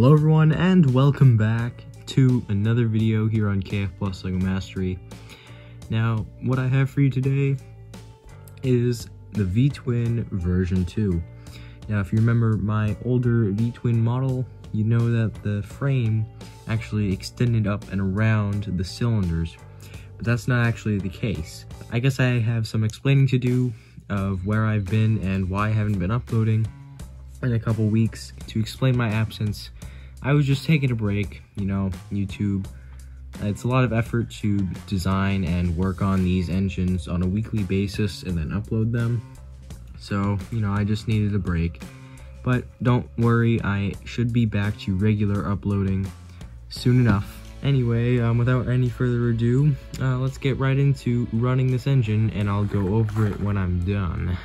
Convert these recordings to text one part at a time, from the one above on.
Hello everyone and welcome back to another video here on KF Plus LEGO Mastery. Now, what I have for you today is the V-Twin version 2. Now, if you remember my older V-Twin model, you know that the frame actually extended up and around the cylinders, but that's not actually the case. I guess I have some explaining to do of where I've been and why I haven't been uploading in a couple weeks to explain my absence. I was just taking a break, you know, YouTube. It's a lot of effort to design and work on these engines on a weekly basis and then upload them. So, you know, I just needed a break. But don't worry, I should be back to regular uploading soon enough. Anyway, um, without any further ado, uh, let's get right into running this engine and I'll go over it when I'm done.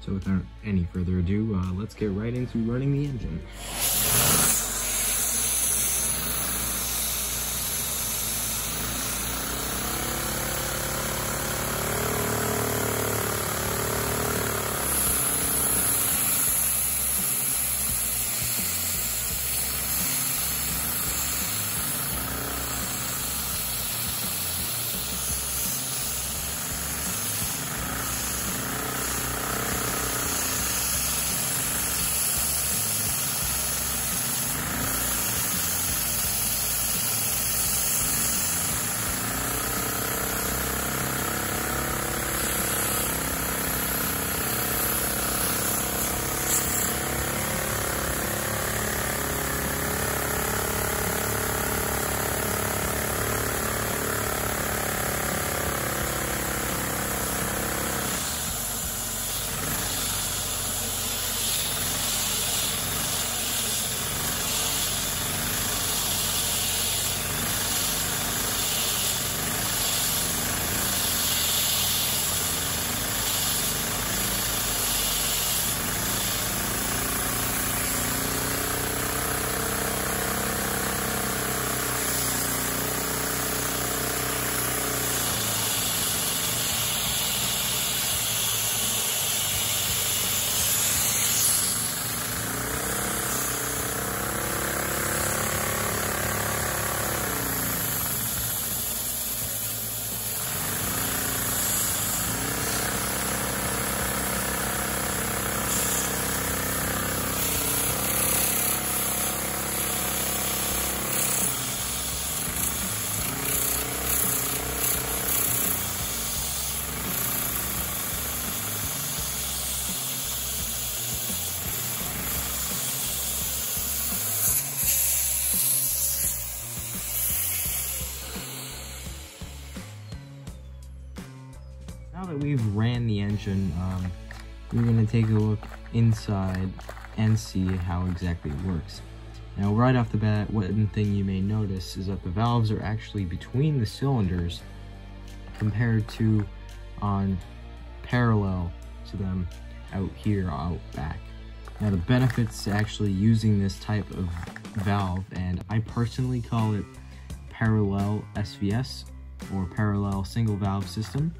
So without any further ado, uh, let's get right into running the engine. Now that we've ran the engine, um, we're going to take a look inside and see how exactly it works. Now right off the bat, one thing you may notice is that the valves are actually between the cylinders compared to on parallel to them out here, out back. Now the benefits to actually using this type of valve, and I personally call it parallel SVS or parallel single valve system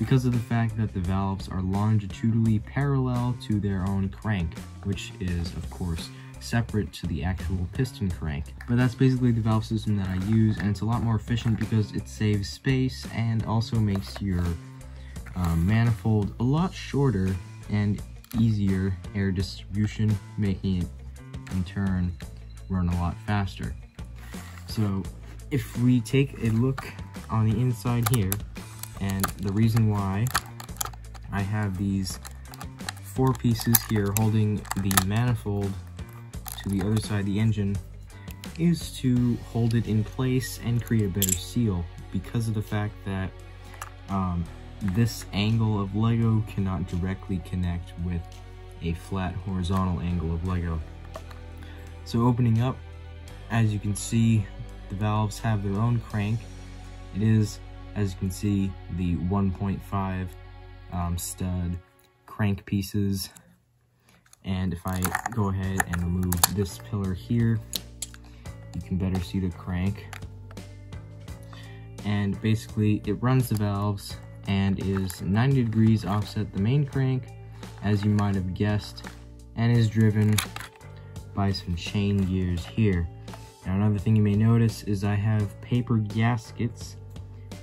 because of the fact that the valves are longitudinally parallel to their own crank, which is, of course, separate to the actual piston crank. But that's basically the valve system that I use, and it's a lot more efficient because it saves space and also makes your um, manifold a lot shorter and easier air distribution, making it, in turn, run a lot faster. So, if we take a look on the inside here, and the reason why I have these four pieces here holding the manifold to the other side of the engine is to hold it in place and create a better seal because of the fact that um, this angle of Lego cannot directly connect with a flat horizontal angle of Lego. So opening up, as you can see, the valves have their own crank. It is as you can see, the 1.5 um, stud crank pieces. And if I go ahead and remove this pillar here, you can better see the crank. And basically, it runs the valves and is 90 degrees offset the main crank, as you might have guessed, and is driven by some chain gears here. Now another thing you may notice is I have paper gaskets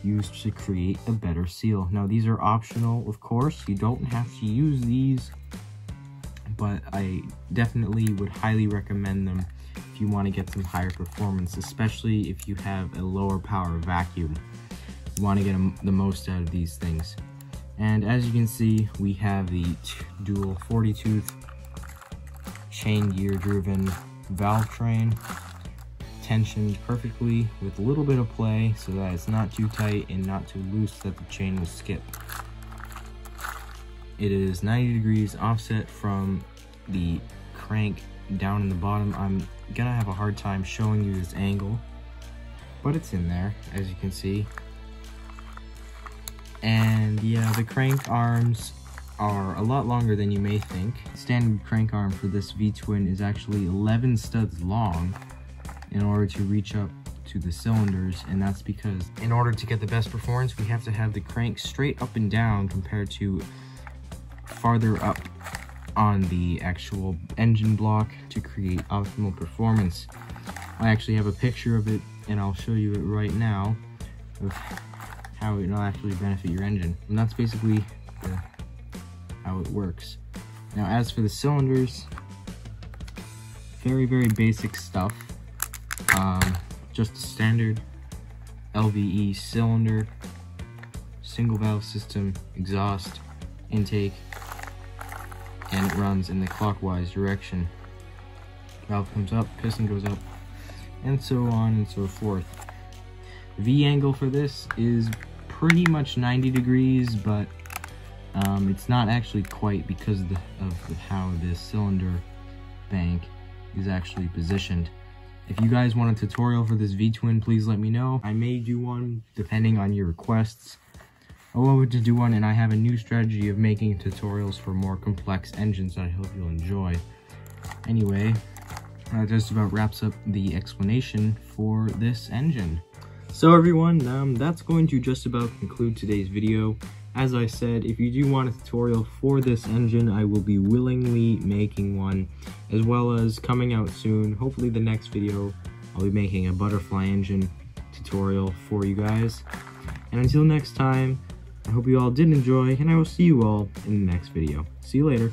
used to create a better seal. Now these are optional, of course. You don't have to use these, but I definitely would highly recommend them if you want to get some higher performance, especially if you have a lower power vacuum. You want to get the most out of these things. And as you can see, we have the dual 40 tooth chain gear driven valve train tensioned perfectly with a little bit of play so that it's not too tight and not too loose that the chain will skip. It is 90 degrees offset from the crank down in the bottom. I'm gonna have a hard time showing you this angle, but it's in there, as you can see. And yeah, the crank arms are a lot longer than you may think. Standard crank arm for this V-twin is actually 11 studs long, in order to reach up to the cylinders and that's because in order to get the best performance we have to have the crank straight up and down compared to farther up on the actual engine block to create optimal performance. I actually have a picture of it and I'll show you it right now of how it will actually benefit your engine. And that's basically the, how it works. Now as for the cylinders, very, very basic stuff. Um, just a standard LVE cylinder, single valve system, exhaust, intake, and it runs in the clockwise direction. Valve comes up, piston goes up, and so on and so forth. V angle for this is pretty much 90 degrees, but um, it's not actually quite because of, the, of the, how this cylinder bank is actually positioned. If you guys want a tutorial for this V-twin, please let me know. I may do one depending on your requests. Oh, I want to do one and I have a new strategy of making tutorials for more complex engines that I hope you'll enjoy. Anyway, that just about wraps up the explanation for this engine. So everyone, um, that's going to just about conclude today's video. As I said, if you do want a tutorial for this engine, I will be willingly making one, as well as coming out soon. Hopefully the next video, I'll be making a butterfly engine tutorial for you guys. And until next time, I hope you all did enjoy, and I will see you all in the next video. See you later.